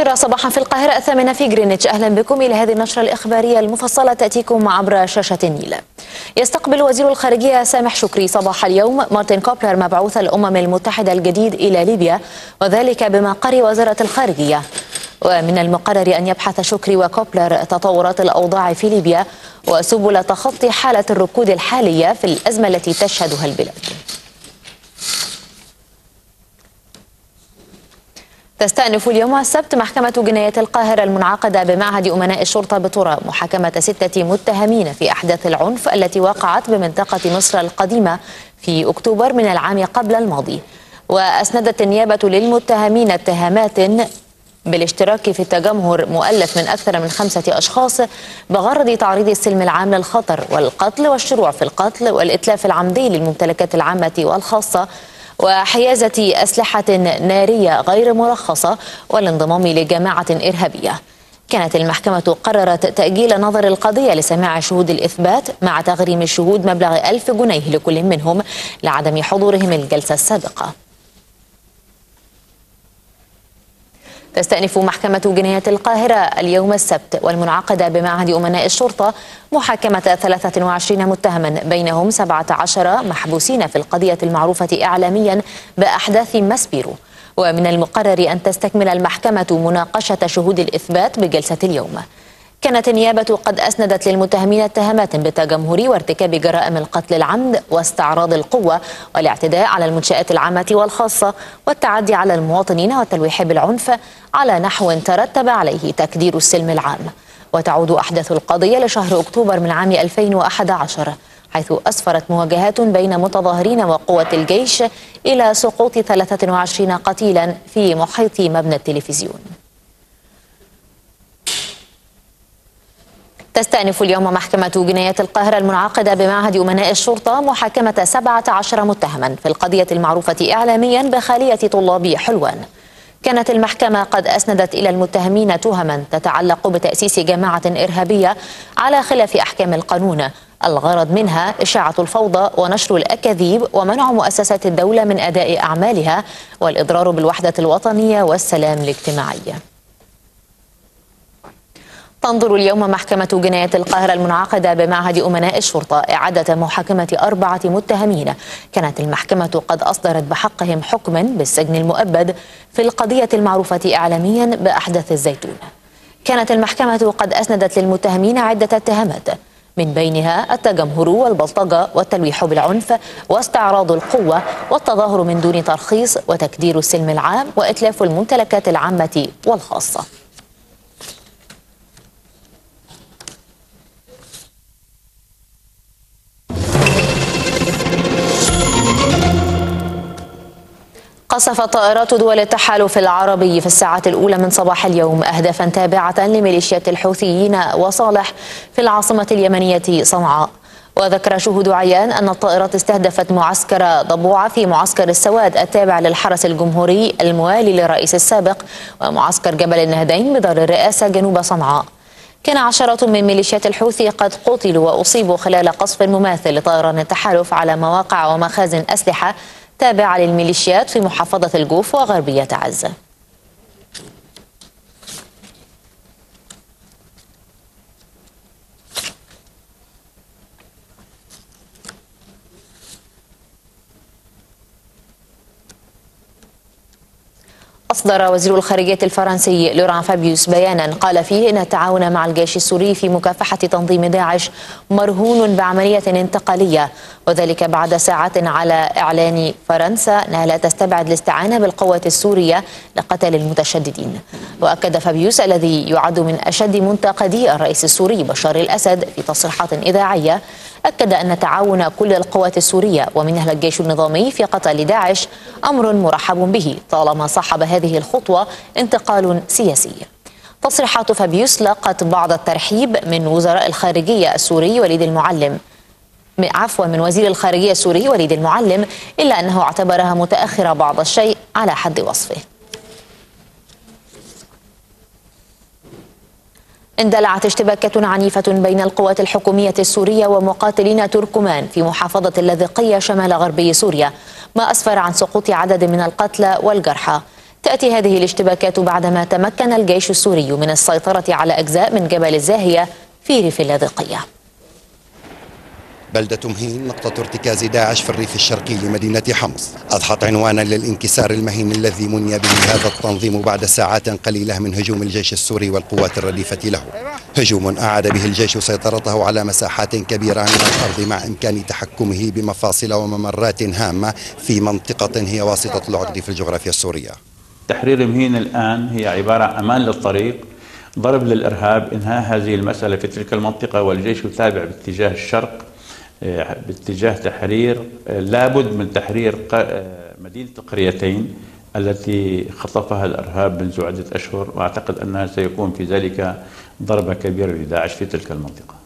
العاشرة صباحا في القاهرة الثامنة في جرينتش أهلا بكم إلى هذه النشرة الإخبارية المفصلة. تأتيكم عبر شاشة النيل. يستقبل وزير الخارجية سامح شكري صباح اليوم. مارتن كوبلر مبعوث الأمم المتحدة الجديد إلى ليبيا وذلك بمقر وزارة الخارجية. ومن المقرر أن يبحث شكري وكوبلر تطورات الأوضاع في ليبيا وسبل تخطي حالة الركود الحالية في الأزمة التي تشهدها البلاد. تستأنف اليوم السبت محكمة جناية القاهرة المنعقدة بمعهد أمناء الشرطة بطرة محاكمة ستة متهمين في أحداث العنف التي وقعت بمنطقة مصر القديمة في أكتوبر من العام قبل الماضي. وأسندت النيابة للمتهمين اتهامات بالاشتراك في التجمهر مؤلف من أكثر من خمسة أشخاص بغرض تعريض السلم العام للخطر والقتل والشروع في القتل والإتلاف العمدي للممتلكات العامة والخاصة وحيازة أسلحة نارية غير مرخصة والانضمام لجماعة إرهابية. كانت المحكمة قررت تأجيل نظر القضية لسماع شهود الإثبات مع تغريم الشهود مبلغ ألف جنيه لكل منهم لعدم حضورهم الجلسة السابقة. تستأنف محكمة جناية القاهرة اليوم السبت والمنعقدة بمعهد أمناء الشرطة محاكمة 23 متهما بينهم 17 محبوسين في القضية المعروفة إعلاميا بأحداث ماسبيرو ومن المقرر أن تستكمل المحكمة مناقشة شهود الإثبات بجلسة اليوم. كانت النيابة قد أسندت للمتهمين اتهامات بالتجمهر وارتكاب جرائم القتل العمد واستعراض القوة والاعتداء على المنشآت العامة والخاصة والتعدي على المواطنين والتلويح بالعنف على نحو ترتب عليه تكدير السلم العام. وتعود أحداث القضية لشهر أكتوبر من عام 2011 حيث أسفرت مواجهات بين متظاهرين وقوة الجيش إلى سقوط 23 قتيلا في محيط مبنى التلفزيون. تستأنف اليوم محكمة جناية القاهرة المنعقدة بمعهد أمناء الشرطة محاكمة 17 متهما في القضية المعروفة إعلاميا بخالية طلاب حلوان. كانت المحكمة قد أسندت إلى المتهمين تهما تتعلق بتأسيس جماعة إرهابية على خلاف أحكام القانون. الغرض منها إشاعة الفوضى ونشر الأكاذيب ومنع مؤسسات الدولة من أداء أعمالها والإضرار بالوحدة الوطنية والسلام الاجتماعي. تنظر اليوم محكمة جناية القاهرة المنعقدة بمعهد أمناء الشرطة إعادة محاكمة أربعة متهمين. كانت المحكمة قد أصدرت بحقهم حكما بالسجن المؤبد في القضية المعروفة إعلاميا بأحداث الزيتون. كانت المحكمة قد أسندت للمتهمين عدة اتهامات من بينها التجمهر والبلطجة والتلويح بالعنف واستعراض القوة والتظاهر من دون ترخيص وتكدير السلم العام وإتلاف الممتلكات العامة والخاصة. قصفت طائرات دول التحالف العربي في الساعات الأولى من صباح اليوم أهدافا تابعة لميليشيات الحوثيين وصالح في العاصمة اليمنية صنعاء. وذكر شهود عيان أن الطائرات استهدفت معسكر ضبوعة في معسكر السواد التابع للحرس الجمهوري الموالي للرئيس السابق ومعسكر جبل النهدين بدار الرئاسة جنوب صنعاء. كان عشرات من ميليشيات الحوثي قد قتلوا وأصيبوا خلال قصف مماثل لطيران التحالف على مواقع ومخازن أسلحة تابعة للميليشيات في محافظة الجوف وغربية عزة. أصدر وزير الخارجية الفرنسي لوران فابيوس بيانا قال فيه إن التعاون مع الجيش السوري في مكافحة تنظيم داعش مرهون بعملية انتقالية وذلك بعد ساعات على إعلان فرنسا أنها لا تستبعد الاستعانة بالقوات السورية لقتل المتشددين. وأكد فابيوس الذي يعد من أشد منتقدي الرئيس السوري بشار الأسد في تصريحات إذاعية أكد أن تعاون كل القوات السورية ومنها الجيش النظامي في قتل داعش أمر مرحب به طالما صاحب هذه الخطوة انتقال سياسي. تصريحات فابيوس لاقت بعض الترحيب من وزراء الخارجية السوري وليد المعلم. عفوا من وزير الخارجية السوري وليد المعلم إلا أنه اعتبرها متأخرة بعض الشيء على حد وصفه. اندلعت اشتباكات عنيفة بين القوات الحكومية السورية ومقاتلين تركمان في محافظة اللاذقية شمال غربي سوريا ما أسفر عن سقوط عدد من القتلى والجرحى. تأتي هذه الاشتباكات بعدما تمكن الجيش السوري من السيطرة على أجزاء من جبل الزاهية في ريف اللاذقية بلدة مهين نقطة ارتكاز داعش في الريف الشرقي لمدينة حمص. أضحت عنوانا للانكسار المهين الذي مني به هذا التنظيم بعد ساعات قليلة من هجوم الجيش السوري والقوات الرديفة له. هجوم أعاد به الجيش سيطرته على مساحات كبيرة من الأرض مع إمكان تحكمه بمفاصل وممرات هامة في منطقة هي واسطة العقد في الجغرافيا السورية. تحرير مهين الآن هي عبارة أمان للطريق ضرب للإرهاب إنهاء هذه المسألة في تلك المنطقة والجيش يتابع باتجاه الشرق باتجاه تحرير آه، لابد من تحرير آه، مدينة القريتين التي خطفها الإرهاب منذ عدة أشهر وأعتقد أنها سيكون في ذلك ضربة كبيرة لداعش في تلك المنطقة.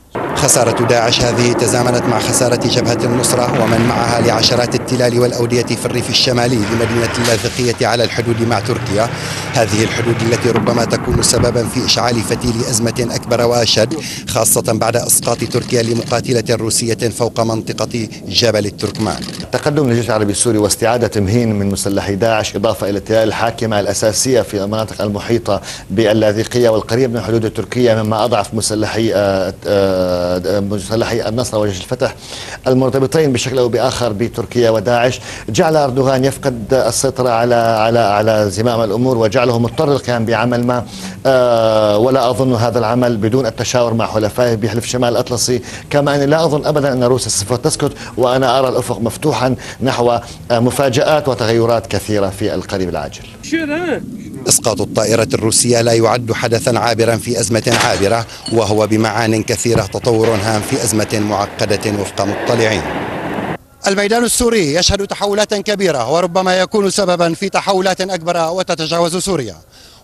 خسارة داعش هذه تزامنت مع خسارة جبهة النصرة ومن معها لعشرات التلال والأودية في الريف الشمالي لمدينة اللاذقية على الحدود مع تركيا. هذه الحدود التي ربما تكون سببا في إشعال فتيل أزمة أكبر وأشد خاصة بعد إسقاط تركيا لمقاتلة روسية فوق منطقة جبل التركمان. تقدم الجيش العربي السوري واستعادة مهين من مسلحي داعش إضافة إلى التلال الحاكمة الأساسية في المناطق المحيطة باللاذقية والقريب من الحدود التركية مما أضعف مسلحي مسلحي النصر وجيش الفتح المرتبطين بشكل أو بآخر بتركيا وداعش جعل أردوغان يفقد السيطرة على على على زمام الأمور وجعله مضطر للقيام بعمل ما آه، ولا أظن هذا العمل بدون التشاور مع حلفائه بحلف شمال الأطلسي. كما أني لا أظن ابدا أن روسيا سوف تسكت وأنا أرى الأفق مفتوحا نحو آه، مفاجآت وتغيرات كثيرة في القريب العاجل. إسقاط الطائرة الروسية لا يعد حدثا عابرا في أزمة عابرة وهو بمعان كثيرة تطور هام في أزمة معقدة وفق مطلعين. الميدان السوري يشهد تحولات كبيرة وربما يكون سببا في تحولات أكبر وتتجاوز سوريا.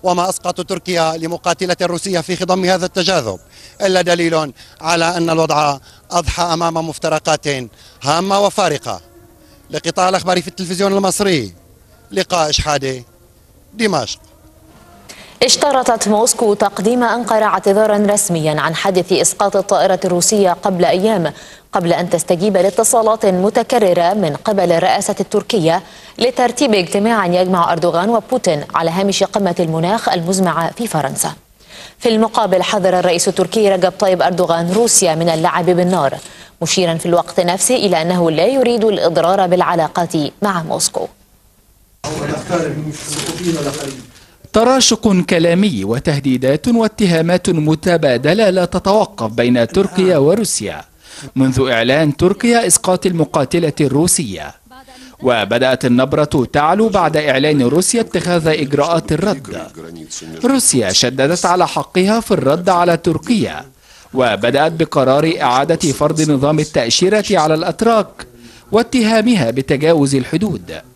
وما أسقط تركيا لمقاتلة الروسية في خضم هذا التجاذب إلا دليل على أن الوضع أضحى أمام مفترقات هامة وفارقة. لقطاع الأخبار في التلفزيون المصري لقاء إشحادي دمشق. اشترطت موسكو تقديم أنقرة اعتذارا رسميا عن حادث إسقاط الطائرة الروسية قبل أيام قبل أن تستجيب لاتصالات متكررة من قبل الرئاسة التركية لترتيب اجتماع يجمع أردوغان وبوتين على هامش قمة المناخ المزمعة في فرنسا. في المقابل حذر الرئيس التركي رجب طيب أردوغان روسيا من اللعب بالنار مشيرا في الوقت نفسه إلى أنه لا يريد الإضرار بالعلاقات مع موسكو. تراشق كلامي وتهديدات واتهامات متبادلة لا تتوقف بين تركيا وروسيا منذ إعلان تركيا إسقاط المقاتلة الروسية. وبدأت النبرة تعلو بعد إعلان روسيا اتخاذ إجراءات الرد. روسيا شددت على حقها في الرد على تركيا. وبدأت بقرار إعادة فرض نظام التأشيرة على الأتراك واتهامها بتجاوز الحدود.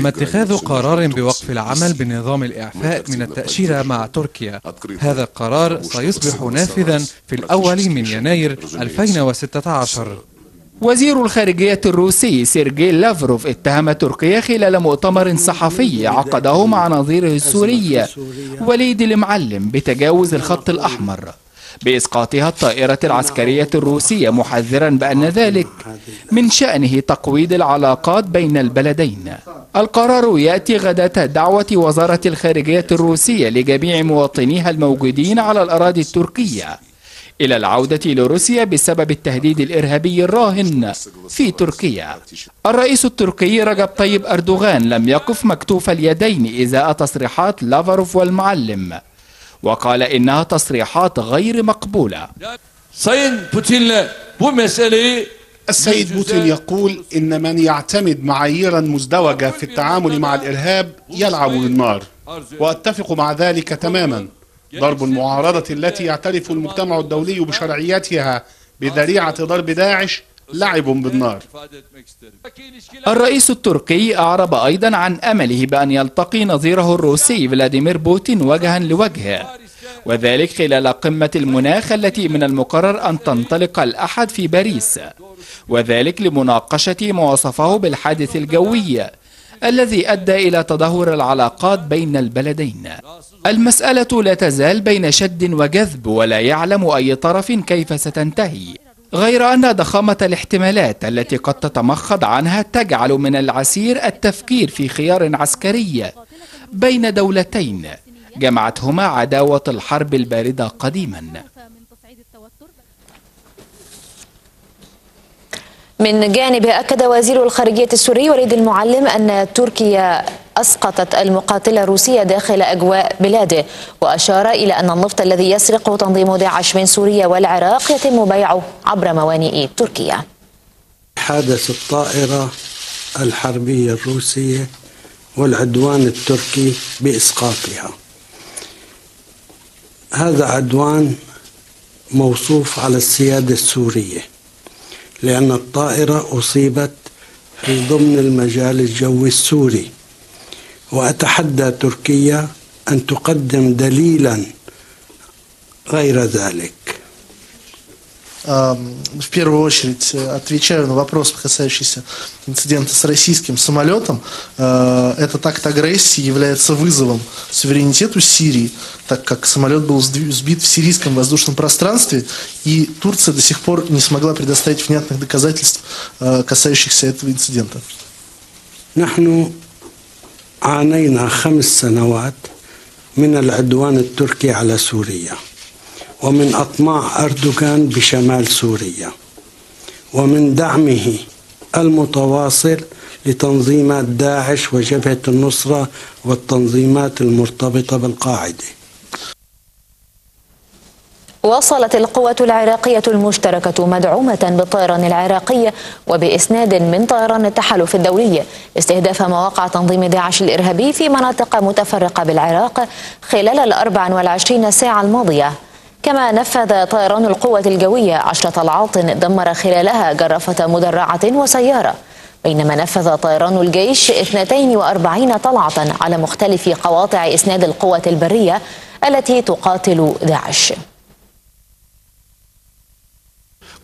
تم اتخاذ قرار بوقف العمل بنظام الإعفاء من التأشيرة مع تركيا. هذا القرار سيصبح نافذا في الأول من يناير 2016 وزير الخارجية الروسي سيرجي لافروف اتهم تركيا خلال مؤتمر صحفي عقده مع نظيره السوري وليد المعلم بتجاوز الخط الأحمر. بإسقاطها الطائرة العسكرية الروسية محذرا بأن ذلك من شأنه تقويض العلاقات بين البلدين. القرار يأتي غداة دعوة وزارة الخارجية الروسية لجميع مواطنيها الموجودين على الأراضي التركية إلى العودة لروسيا بسبب التهديد الإرهابي الراهن في تركيا. الرئيس التركي رجب طيب أردوغان لم يقف مكتوف اليدين إزاء تصريحات لافاروف والمعلم. وقال إنها تصريحات غير مقبولة. السيد بوتين يقول إن من يعتمد معاييرا مزدوجة في التعامل مع الإرهاب يلعب بالنار وأتفق مع ذلك تماما. ضرب المعارضة التي يعترف المجتمع الدولي بشرعيتها بذريعة ضرب داعش لعب بالنار. الرئيس التركي أعرب أيضا عن أمله بأن يلتقي نظيره الروسي فلاديمير بوتين وجها لوجه. وذلك خلال قمة المناخ التي من المقرر أن تنطلق الأحد في باريس. وذلك لمناقشة ما وصفه بالحادث الجوي الذي أدى إلى تدهور العلاقات بين البلدين. المسألة لا تزال بين شد وجذب ولا يعلم أي طرف كيف ستنتهي. غير أن ضخامة الاحتمالات التي قد تتمخض عنها تجعل من العسير التفكير في خيار عسكري بين دولتين جمعتهما عداوة الحرب الباردة قديما. من جانبه أكد وزير الخارجية السوري وليد المعلم أن تركيا أسقطت المقاتلة الروسية داخل أجواء بلاده وأشار إلى أن النفط الذي يسرقه تنظيم داعش من سوريا والعراق يتم بيعه عبر موانئ تركيا. حادث الطائرة الحربية الروسية والعدوان التركي بإسقاطها. هذا عدوان موصوف على السيادة السورية. لأن الطائرة أصيبت في ضمن المجال الجوي السوري. وأتحدى تركيا أن تقدم دليلا غير ذلك. в первую очередь отвечаю на вопрос, касающийся инцидента с российским самолетом. Этот акт агрессии является вызовом суверенитету Сирии, так как самолет был сбит в сирийском воздушном пространстве, и Турция до сих пор не смогла предоставить внятных доказательств, касающихся этого инцидента. نحن عانينا خمس سنوات من العدوان التركي على سوريا ومن أطماع أردوغان بشمال سوريا. ومن دعمه المتواصل لتنظيمات داعش وجبهة النصرة والتنظيمات المرتبطة بالقاعدة. واصلت القوة العراقية المشتركة مدعومة بالطيران العراقي وبإسناد من طيران التحالف الدولي. استهداف مواقع تنظيم داعش الإرهابي في مناطق متفرقة بالعراق خلال الأربع والعشرين ساعة الماضية. كما نفذ طيران القوة الجوية عشر طلعات دمر خلالها جرافة مدرعة وسيارة بينما نفذ طيران الجيش 42 طلعة على مختلف قواطع إسناد القوة البرية التي تقاتل داعش.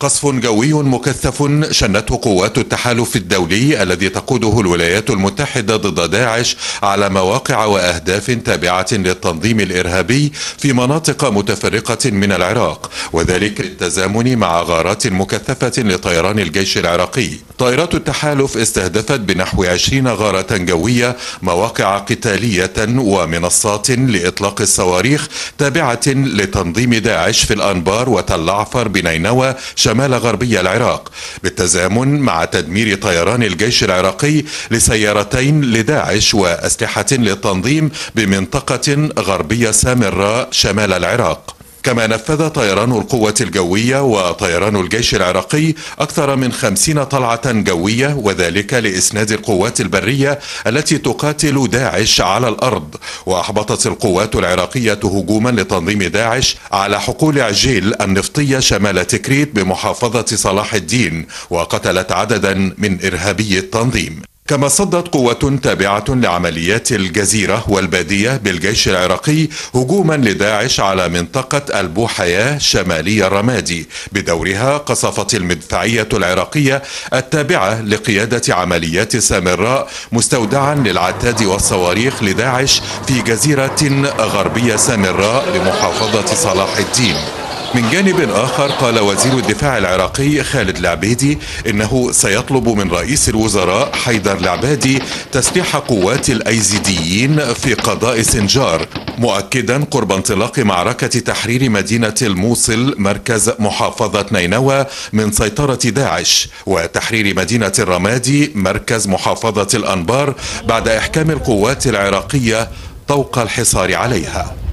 قصف جوي مكثف شنته قوات التحالف الدولي الذي تقوده الولايات المتحدة ضد داعش على مواقع وأهداف تابعة للتنظيم الإرهابي في مناطق متفرقة من العراق وذلك بالتزامن مع غارات مكثفة لطيران الجيش العراقي. طائرات التحالف استهدفت بنحو 20 غارة جوية مواقع قتالية ومنصات لإطلاق الصواريخ تابعة لتنظيم داعش في الأنبار وتل عفر بنينوى شمال غربي العراق بالتزامن مع تدمير طيران الجيش العراقي لسيارتين لداعش وأسلحة للتنظيم بمنطقة غربية سامراء شمال العراق. كما نفذ طيران القوة الجوية وطيران الجيش العراقي أكثر من خمسين طلعة جوية وذلك لإسناد القوات البرية التي تقاتل داعش على الأرض. وأحبطت القوات العراقية هجوما لتنظيم داعش على حقول عجيل النفطية شمال تكريت بمحافظة صلاح الدين وقتلت عددا من إرهابي التنظيم. كما صدت قوة تابعة لعمليات الجزيرة والبادية بالجيش العراقي هجوما لداعش على منطقة البوحياة شمالي الرمادي بدورها قصفت المدفعية العراقية التابعة لقيادة عمليات سامراء مستودعا للعتاد والصواريخ لداعش في جزيرة غربية سامراء بمحافظة صلاح الدين. من جانب آخر قال وزير الدفاع العراقي خالد العبيدي إنه سيطلب من رئيس الوزراء حيدر العبادي تسليح قوات الأيزيديين في قضاء سنجار مؤكدا قرب انطلاق معركة تحرير مدينة الموصل مركز محافظة نينوى من سيطرة داعش وتحرير مدينة الرمادي مركز محافظة الأنبار بعد إحكام القوات العراقية طوق الحصار عليها.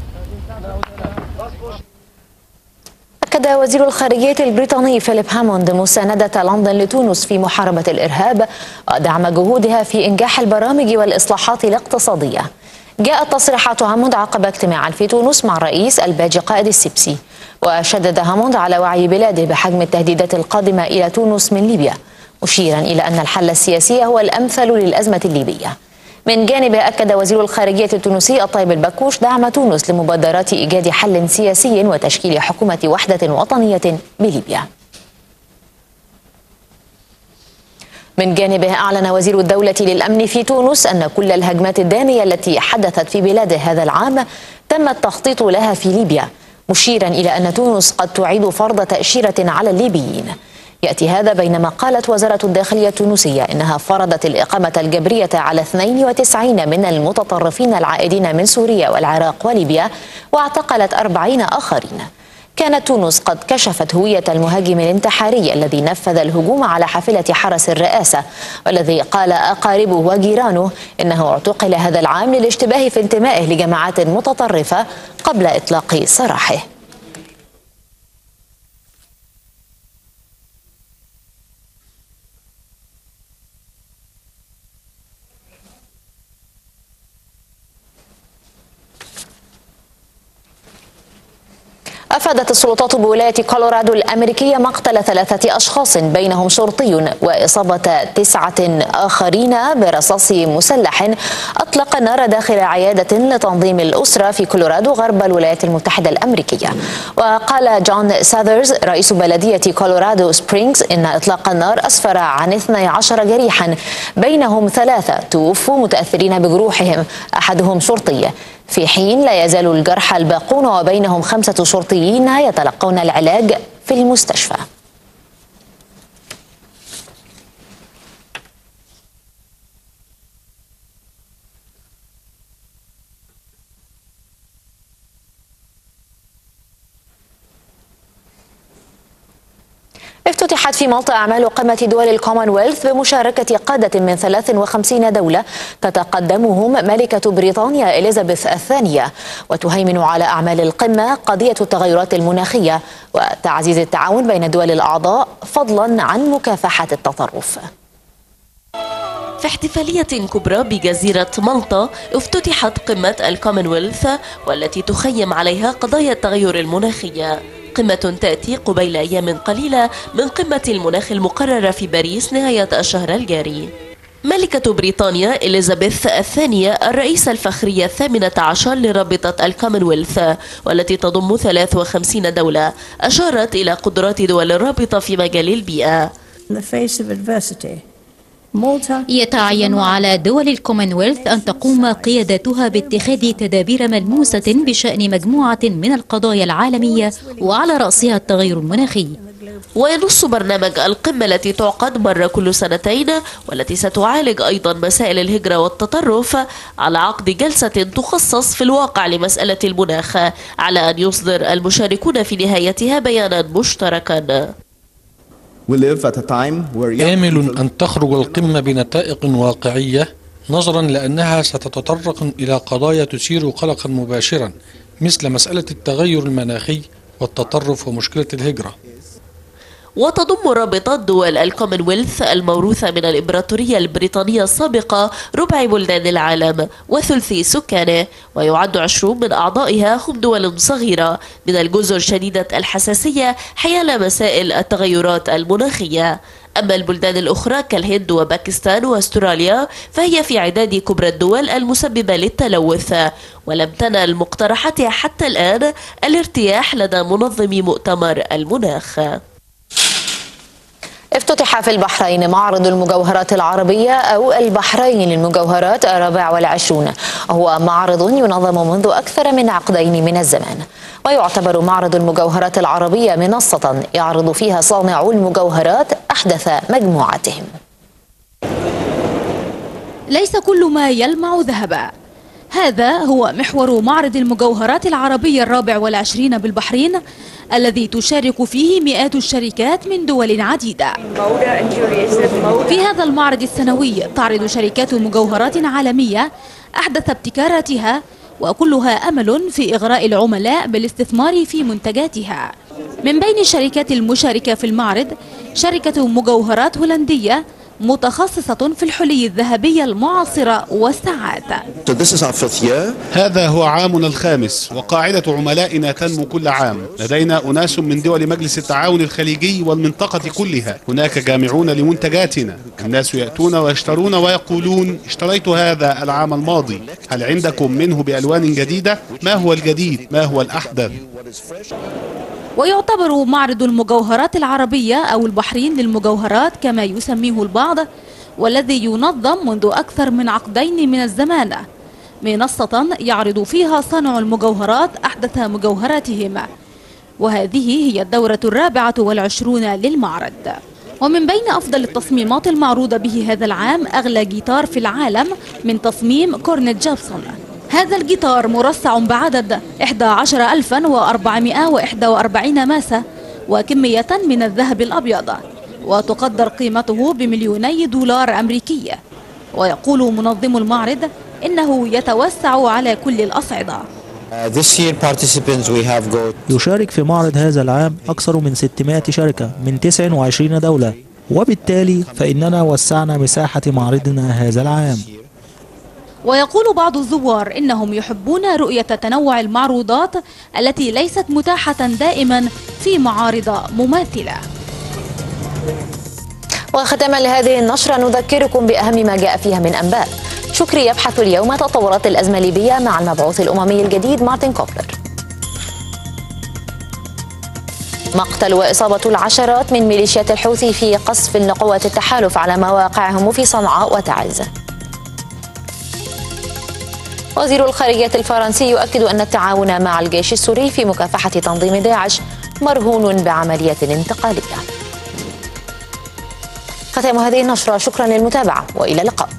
أكد وزير الخارجية البريطاني فيليب هاموند مساندة لندن لتونس في محاربة الإرهاب ودعم جهودها في إنجاح البرامج والإصلاحات الاقتصادية. جاءت تصريحات هاموند عقب اجتماع في تونس مع الرئيس الباجي قائد السبسي وشدد هاموند على وعي بلاده بحجم التهديدات القادمة إلى تونس من ليبيا مشيرا إلى أن الحل السياسي هو الأمثل للأزمة الليبية. من جانبه أكد وزير الخارجية التونسي الطيب البكوش دعم تونس لمبادرات إيجاد حل سياسي وتشكيل حكومة وحدة وطنية بليبيا. من جانبه أعلن وزير الدولة للأمن في تونس أن كل الهجمات الدامية التي حدثت في بلاده هذا العام تم التخطيط لها في ليبيا مشيرا إلى أن تونس قد تعيد فرض تأشيرة على الليبيين. يأتي هذا بينما قالت وزارة الداخلية التونسية إنها فرضت الإقامة الجبرية على 92 من المتطرفين العائدين من سوريا والعراق وليبيا واعتقلت 40 آخرين. كانت تونس قد كشفت هوية المهاجم الانتحاري الذي نفذ الهجوم على حافلة حرس الرئاسة والذي قال أقاربه وجيرانه إنه اعتقل هذا العام للاشتباه في انتمائه لجماعات متطرفة قبل إطلاق سراحه. السلطات بولاية كولورادو الأمريكية مقتل ثلاثة أشخاص بينهم شرطي وإصابة تسعة آخرين برصاص مسلح. أطلق النار داخل عيادة لتنظيم الأسرة في كولورادو غرب الولايات المتحدة الأمريكية. وقال جون ساذرز رئيس بلدية كولورادو سبرينغز إن إطلاق النار أسفر عن 12 جريحا بينهم ثلاثة توفوا متأثرين بجروحهم أحدهم شرطي. في حين لا يزال الجرحى الباقون وبينهم خمسة شرطيين يتلقون العلاج في المستشفى. افتتحت في مالطا أعمال قمة دول الكومنولث بمشاركة قادة من 53 دولة تتقدمهم ملكة بريطانيا إليزابيث الثانية وتهيمن على أعمال القمة قضية التغيرات المناخية وتعزيز التعاون بين الدول الأعضاء فضلا عن مكافحة التطرف. في احتفالية كبرى بجزيرة مالطا افتتحت قمة الكومنولث والتي تخيم عليها قضايا التغير المناخي قمة تأتي قبيل أيام قليلة من قمة المناخ المقررة في باريس نهاية الشهر الجاري. ملكة بريطانيا إليزابيث الثانية الرئيسة الفخرية الثامنة عشر لرابطة الكومنولث والتي تضم 53 دولة أشارت إلى قدرات دول الرابطة في مجال البيئة. يتعين على دول الكومنولث أن تقوم قيادتها باتخاذ تدابير ملموسة بشأن مجموعة من القضايا العالمية وعلى رأسها التغير المناخي. وينص برنامج القمة التي تعقد مرة كل سنتين والتي ستعالج أيضا مسائل الهجرة والتطرف على عقد جلسة تخصص في الواقع لمسألة المناخ على أن يصدر المشاركون في نهايتها بيانا مشتركا. آمل أن تخرج القمة بنتائج واقعية نظرا لأنها ستتطرق إلى قضايا تثير قلقا مباشرا مثل مسألة التغير المناخي والتطرف ومشكلة الهجرة. وتضم رابطة دول الكومنولث الموروثة من الإمبراطورية البريطانية السابقة ربع بلدان العالم وثلثي سكانه ويعد عشرون من أعضائها هم دول صغيرة من الجزر شديدة الحساسية حيال مسائل التغيرات المناخية. أما البلدان الأخرى كالهند وباكستان وأستراليا فهي في عداد كبرى الدول المسببة للتلوث. ولم تنل مقترحاتها حتى الآن الارتياح لدى منظم مؤتمر المناخ. افتتح في البحرين معرض المجوهرات العربية أو البحرين للمجوهرات الرابع والعشرون. هو معرض ينظم منذ أكثر من عقدين من الزمان. ويعتبر معرض المجوهرات العربية منصة يعرض فيها صانعو المجوهرات أحدث مجموعاتهم ليس كل ما يلمع ذهبا. هذا هو محور معرض المجوهرات العربية الرابع والعشرين بالبحرين الذي تشارك فيه مئات الشركات من دول عديدة. في هذا المعرض السنوي تعرض شركات مجوهرات عالمية أحدث ابتكاراتها وكلها أمل في إغراء العملاء بالاستثمار في منتجاتها. من بين الشركات المشاركة في المعرض شركة مجوهرات هولندية متخصصة في الحلي الذهبي المعاصرة والساعات هذا هو عامنا الخامس وقاعدة عملائنا تنمو كل عام لدينا أناس من دول مجلس التعاون الخليجي والمنطقة كلها هناك جامعون لمنتجاتنا الناس يأتون ويشترون ويقولون اشتريت هذا العام الماضي هل عندكم منه بألوان جديدة؟ ما هو الجديد؟ ما هو الأحدث؟ ويعتبر معرض المجوهرات العربية أو البحرين للمجوهرات كما يسميه البعض والذي ينظم منذ أكثر من عقدين من الزمان. منصة يعرض فيها صانع المجوهرات أحدث مجوهراتهم. وهذه هي الدورة الرابعة والعشرون للمعرض. ومن بين أفضل التصميمات المعروضة به هذا العام أغلى جيتار في العالم من تصميم كورنيت جابسون. هذا الجيتار مرصع بعدد 11441 ماسة وكمية من الذهب الأبيض وتقدر قيمته بمليوني دولار أمريكي. ويقول منظم المعرض إنه يتوسع على كل الأصعدة. يشارك في معرض هذا العام أكثر من 600 شركة من 29 دولة. وبالتالي فإننا وسعنا مساحة معرضنا هذا العام. ويقول بعض الزوار إنهم يحبون رؤية تنوع المعروضات التي ليست متاحة دائما في معارض مماثلة. وختاما لهذه النشرة نذكركم بأهم ما جاء فيها من أنباء. شكري يبحث اليوم تطورات الأزمة الليبية مع المبعوث الأممي الجديد مارتن كوبلر. مقتل وإصابة العشرات من ميليشيات الحوثي في قصف لقوات التحالف على مواقعهم في صنعاء وتعز. وزير الخارجية الفرنسي يؤكد أن التعاون مع الجيش السوري في مكافحة تنظيم داعش مرهون بعملية انتقالية. ختام هذه النشرة. شكرا للمتابعة وإلى اللقاء.